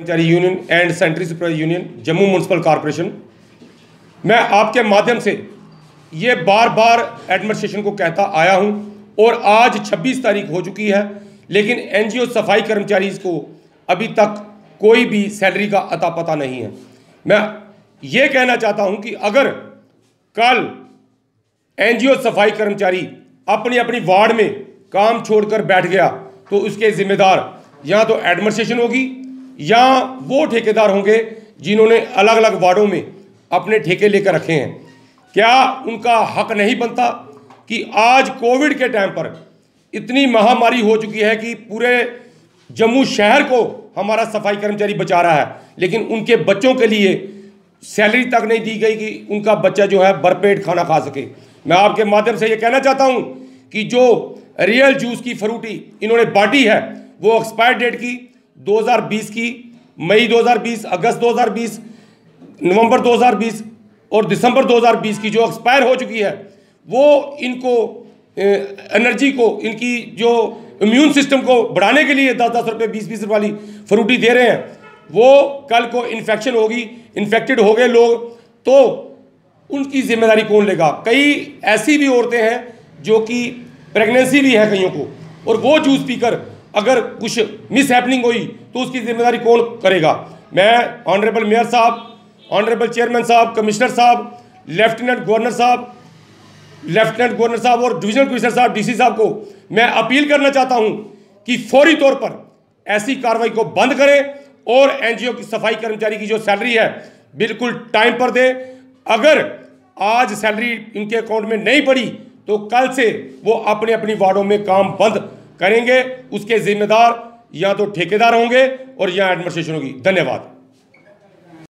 कर्मचारी union and sentry super union, Jammu municipal corporation मैं आपके माध्यम से ये बार बार एडमिनिस्ट्रेशन को कहता आया हूँ और आज 26 तारीख हो चुकी है, लेकिन एनजीओ सफ़ाई कर्मचारी को अभी तक कोई भी सैलरी का अता पता नहीं है। मैं ये कहना चाहता हूँ कि अगर कल एनजीओ सफ़ाई कर्मचारी अपनी अपनी वार्ड में काम छोड़कर बैठ गया तो उसके जिम्मेदार या तो एडमिनिस्ट्रेशन होगी या वो ठेकेदार होंगे जिन्होंने अलग अलग वार्डों में अपने ठेके लेकर रखे हैं। क्या उनका हक नहीं बनता कि आज कोविड के टाइम पर इतनी महामारी हो चुकी है कि पूरे जम्मू शहर को हमारा सफ़ाई कर्मचारी बचा रहा है, लेकिन उनके बच्चों के लिए सैलरी तक नहीं दी गई कि उनका बच्चा जो है भरपेट खाना खा सके। मैं आपके माध्यम से ये कहना चाहता हूँ कि जो रियल जूस की फ्रूटी इन्होंने बांटी है, वो एक्सपायर डेट की 2020 की, मई 2020 अगस्त 2020 नवंबर 2020 और दिसंबर 2020 की जो एक्सपायर हो चुकी है, वो इनको एनर्जी को, इनकी जो इम्यून सिस्टम को बढ़ाने के लिए दस दस रुपये बीस बीस रुपये वाली फ्रूटी दे रहे हैं, वो कल को इन्फेक्शन होगी इन्फेक्टेड हो गए लोग तो उनकी ज़िम्मेदारी कौन लेगा? कई ऐसी भी औरतें हैं जो कि प्रेगनेंसी भी है कईयों को, और वो जूस पीकर अगर कुछ मिस हैपनिंग हुई तो उसकी ज़िम्मेदारी कौन करेगा? मैं ऑनरेबल मेयर साहब ऑनरेबल चेयरमैन साहब कमिश्नर साहब लेफ्टिनेंट गवर्नर साहब लेफ्टिनेंट गवर्नर साहब और डिविजनल कमिश्नर साहब डीसी साहब को मैं अपील करना चाहता हूँ कि फौरी तौर पर ऐसी कार्रवाई को बंद करें और एनजीओ की सफ़ाई कर्मचारी की जो सैलरी है, बिल्कुल टाइम पर दें। अगर आज सैलरी इनके अकाउंट में नहीं पड़ी तो कल से वो अपने अपनी वार्डों में काम बंद करेंगे उसके जिम्मेदार या तो ठेकेदार होंगे और या एडमिनिस्ट्रेशन होगी। धन्यवाद।